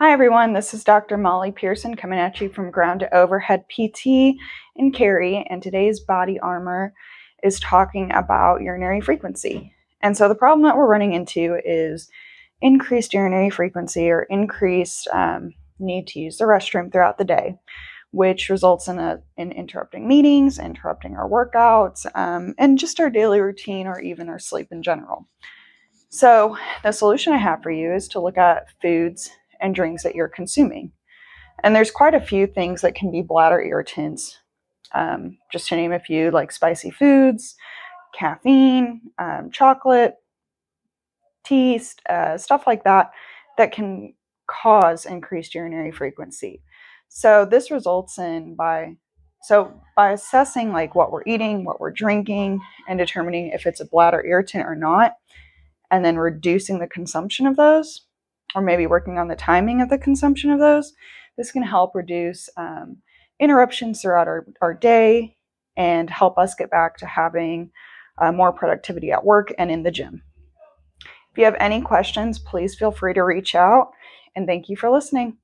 Hi, everyone. This is Dr. Molly Pearson coming at you from Ground to Overhead PT in Cary, and today's body armor is talking about urinary frequency. And so, the problem that we're running into is increased urinary frequency or increased um, need to use the restroom throughout the day, which results in, a, in interrupting meetings, interrupting our workouts, um, and just our daily routine or even our sleep in general. So, the solution I have for you is to look at foods and drinks that you're consuming. And there's quite a few things that can be bladder irritants. Um, just to name a few, like spicy foods, caffeine, um, chocolate, tea, uh, stuff like that, that can cause increased urinary frequency. So this results in by so by assessing like what we're eating, what we're drinking, and determining if it's a bladder irritant or not, and then reducing the consumption of those, or maybe working on the timing of the consumption of those, this can help reduce um, interruptions throughout our, our day and help us get back to having uh, more productivity at work and in the gym. If you have any questions, please feel free to reach out and thank you for listening.